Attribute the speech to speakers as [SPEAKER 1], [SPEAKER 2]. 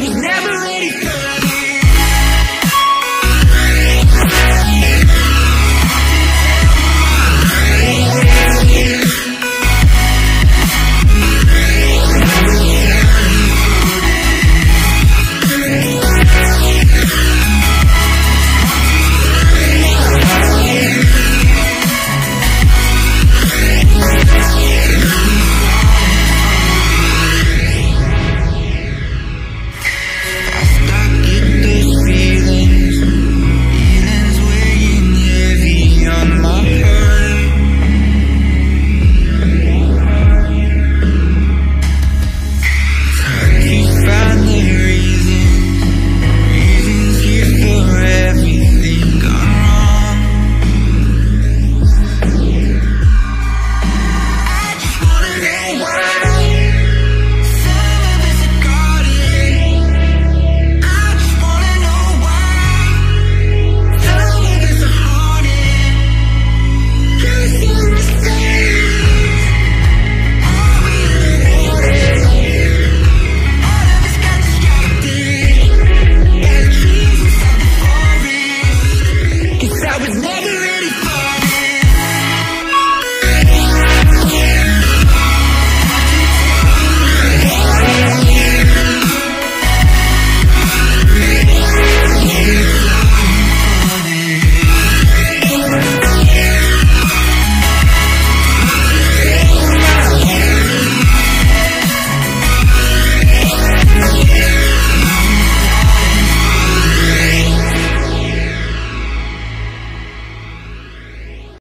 [SPEAKER 1] Was never really good.